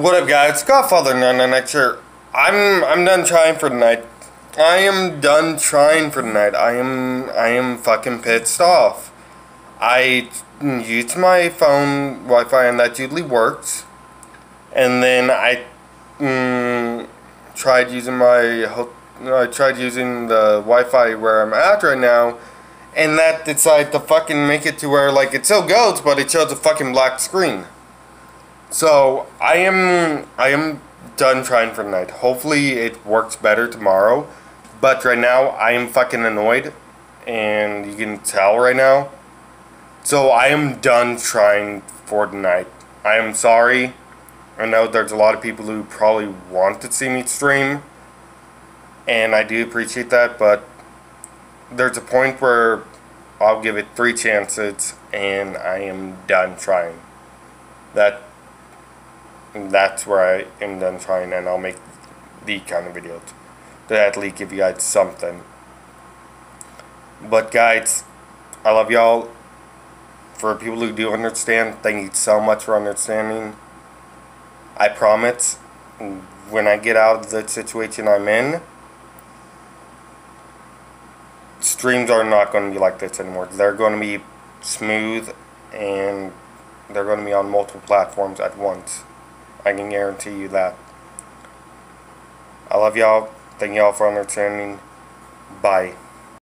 What up, guys? Godfather Nana next year. I'm I'm done trying for tonight. I am done trying for tonight. I am I am fucking pissed off. I used my phone Wi-Fi and that usually works, and then I mm, tried using my I tried using the Wi-Fi where I'm at right now, and that decided to fucking make it to where like it still goes, but it shows a fucking black screen. So I am I am done trying for tonight. Hopefully it works better tomorrow. But right now I am fucking annoyed and you can tell right now. So I am done trying for tonight. I am sorry. I know there's a lot of people who probably want to see me stream. And I do appreciate that, but there's a point where I'll give it three chances and I am done trying. That that's where I am done trying and I'll make the kind of videos to at least give you guys something. But guys, I love y'all. For people who do understand, thank you so much for understanding. I promise, when I get out of the situation I'm in, streams are not going to be like this anymore. They're going to be smooth and they're going to be on multiple platforms at once. I can guarantee you that. I love y'all. Thank y'all for entertaining. Bye.